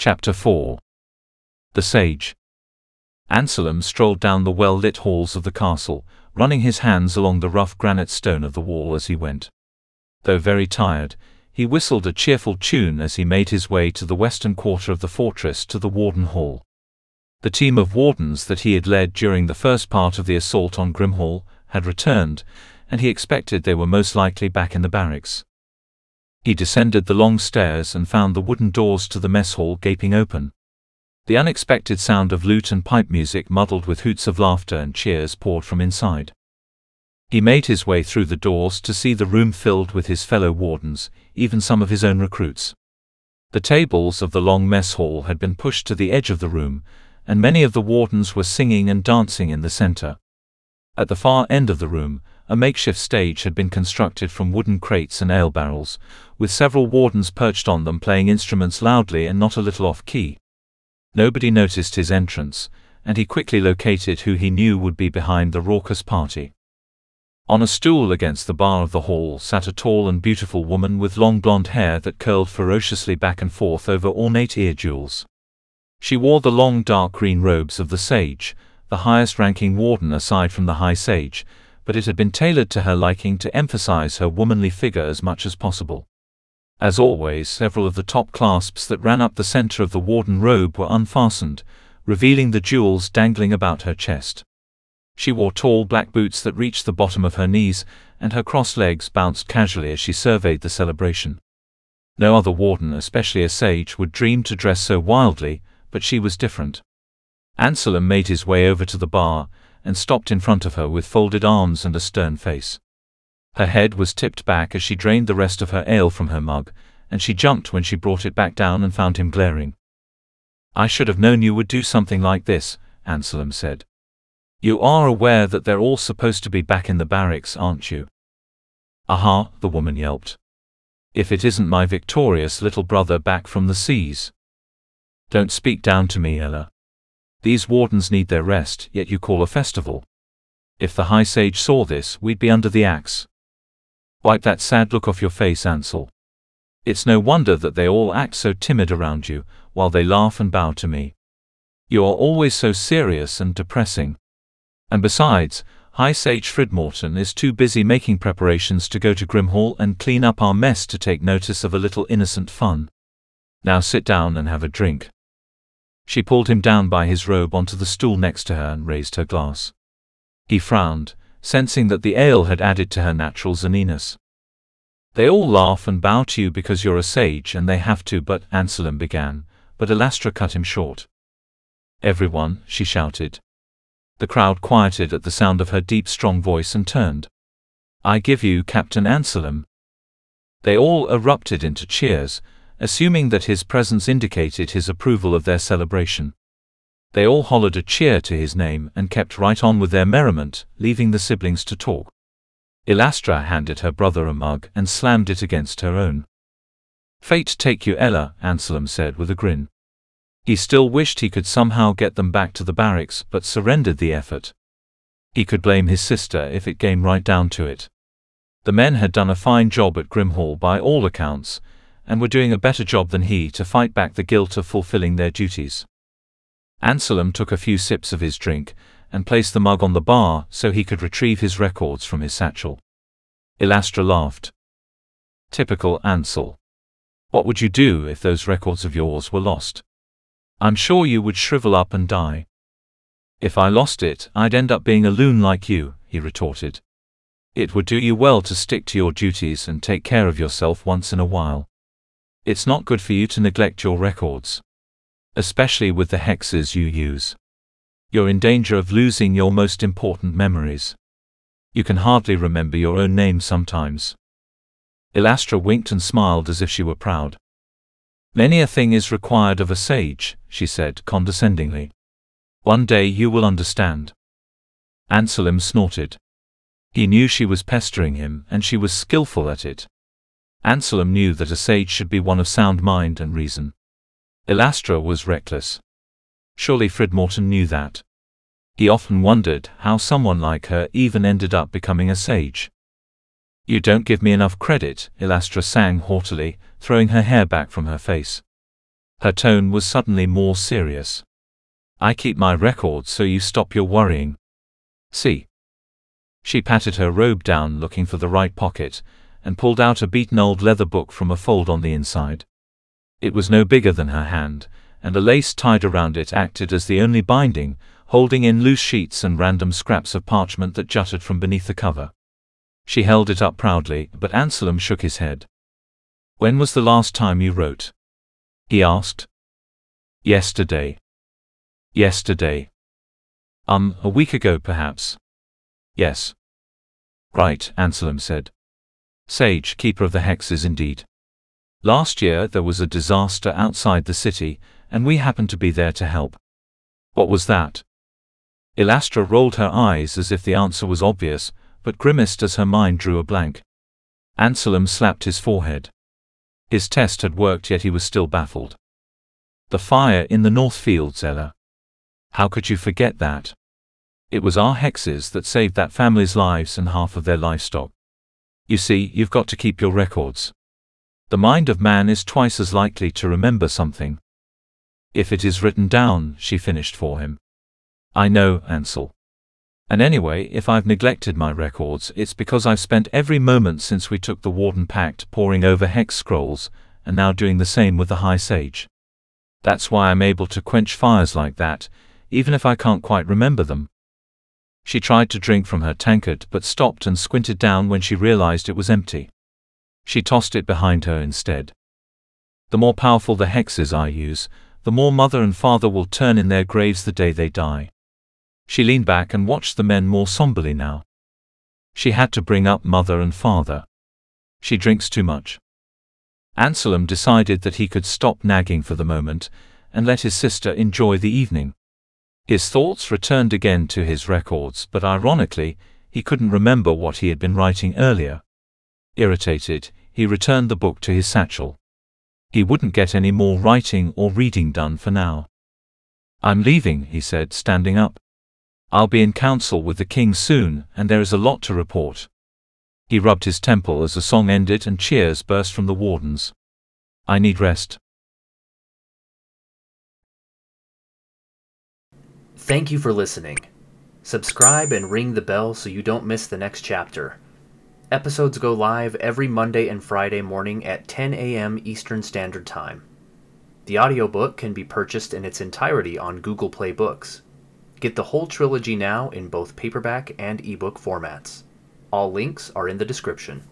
Chapter 4 The Sage Anselm strolled down the well-lit halls of the castle, running his hands along the rough granite stone of the wall as he went. Though very tired, he whistled a cheerful tune as he made his way to the western quarter of the fortress to the Warden Hall. The team of wardens that he had led during the first part of the assault on Grimhall had returned, and he expected they were most likely back in the barracks. He descended the long stairs and found the wooden doors to the mess hall gaping open. The unexpected sound of lute and pipe music muddled with hoots of laughter and cheers poured from inside. He made his way through the doors to see the room filled with his fellow wardens, even some of his own recruits. The tables of the long mess hall had been pushed to the edge of the room, and many of the wardens were singing and dancing in the center. At the far end of the room, a makeshift stage had been constructed from wooden crates and ale barrels, with several wardens perched on them playing instruments loudly and not a little off-key. Nobody noticed his entrance, and he quickly located who he knew would be behind the raucous party. On a stool against the bar of the hall sat a tall and beautiful woman with long blonde hair that curled ferociously back and forth over ornate ear jewels. She wore the long dark green robes of the sage, the highest ranking warden aside from the high sage, but it had been tailored to her liking to emphasize her womanly figure as much as possible. As always, several of the top clasps that ran up the center of the warden robe were unfastened, revealing the jewels dangling about her chest. She wore tall black boots that reached the bottom of her knees, and her crossed legs bounced casually as she surveyed the celebration. No other warden, especially a sage, would dream to dress so wildly, but she was different. Anselm made his way over to the bar, and stopped in front of her with folded arms and a stern face. Her head was tipped back as she drained the rest of her ale from her mug, and she jumped when she brought it back down and found him glaring. I should have known you would do something like this, Anselm said. You are aware that they're all supposed to be back in the barracks, aren't you? Aha, the woman yelped. If it isn't my victorious little brother back from the seas. Don't speak down to me, Ella. These wardens need their rest, yet you call a festival. If the High Sage saw this, we'd be under the axe. Wipe that sad look off your face, Ansel. It's no wonder that they all act so timid around you, while they laugh and bow to me. You are always so serious and depressing. And besides, High Sage Fridmorton is too busy making preparations to go to Grimhall and clean up our mess to take notice of a little innocent fun. Now sit down and have a drink. She pulled him down by his robe onto the stool next to her and raised her glass. He frowned, sensing that the ale had added to her natural zaniness. They all laugh and bow to you because you're a sage and they have to but Anselm began, but Elastra cut him short. Everyone, she shouted. The crowd quieted at the sound of her deep strong voice and turned. I give you Captain Anselm. They all erupted into cheers, assuming that his presence indicated his approval of their celebration. They all hollered a cheer to his name and kept right on with their merriment, leaving the siblings to talk. Elastra handed her brother a mug and slammed it against her own. Fate take you Ella, Anselm said with a grin. He still wished he could somehow get them back to the barracks, but surrendered the effort. He could blame his sister if it came right down to it. The men had done a fine job at Grimhall by all accounts, and were doing a better job than he to fight back the guilt of fulfilling their duties. Anselm took a few sips of his drink and placed the mug on the bar so he could retrieve his records from his satchel. Elastra laughed. Typical Ansel. What would you do if those records of yours were lost? I'm sure you would shrivel up and die. If I lost it, I'd end up being a loon like you, he retorted. It would do you well to stick to your duties and take care of yourself once in a while. It's not good for you to neglect your records. Especially with the hexes you use. You're in danger of losing your most important memories. You can hardly remember your own name sometimes. Elastra winked and smiled as if she were proud. Many a thing is required of a sage, she said condescendingly. One day you will understand. Anselm snorted. He knew she was pestering him, and she was skillful at it. Anselm knew that a sage should be one of sound mind and reason. Elastra was reckless. Surely Fridmorton knew that. He often wondered how someone like her even ended up becoming a sage. You don't give me enough credit, Elastra sang haughtily, throwing her hair back from her face. Her tone was suddenly more serious. I keep my records so you stop your worrying. See. She patted her robe down looking for the right pocket, and pulled out a beaten old leather book from a fold on the inside. It was no bigger than her hand, and a lace tied around it acted as the only binding, holding in loose sheets and random scraps of parchment that jutted from beneath the cover. She held it up proudly, but Anselm shook his head. When was the last time you wrote? He asked. Yesterday. Yesterday. Um, a week ago perhaps. Yes. Right, Anselm said. Sage, keeper of the hexes indeed. Last year there was a disaster outside the city, and we happened to be there to help. What was that? Elastra rolled her eyes as if the answer was obvious, but grimaced as her mind drew a blank. Anselm slapped his forehead. His test had worked yet he was still baffled. The fire in the North Fields, Ella. How could you forget that? It was our hexes that saved that family's lives and half of their livestock. You see, you've got to keep your records. The mind of man is twice as likely to remember something. If it is written down, she finished for him. I know, Ansel. And anyway, if I've neglected my records, it's because I've spent every moment since we took the Warden Pact poring over hex scrolls, and now doing the same with the High Sage. That's why I'm able to quench fires like that, even if I can't quite remember them. She tried to drink from her tankard but stopped and squinted down when she realized it was empty. She tossed it behind her instead. The more powerful the hexes I use, the more mother and father will turn in their graves the day they die. She leaned back and watched the men more somberly now. She had to bring up mother and father. She drinks too much. Anselm decided that he could stop nagging for the moment and let his sister enjoy the evening. His thoughts returned again to his records, but ironically, he couldn't remember what he had been writing earlier. Irritated, he returned the book to his satchel. He wouldn't get any more writing or reading done for now. I'm leaving, he said, standing up. I'll be in council with the king soon, and there is a lot to report. He rubbed his temple as the song ended and cheers burst from the wardens. I need rest. Thank you for listening. Subscribe and ring the bell so you don't miss the next chapter. Episodes go live every Monday and Friday morning at 10 a.m. Eastern Standard Time. The audiobook can be purchased in its entirety on Google Play Books. Get the whole trilogy now in both paperback and ebook formats. All links are in the description.